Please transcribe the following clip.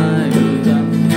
time.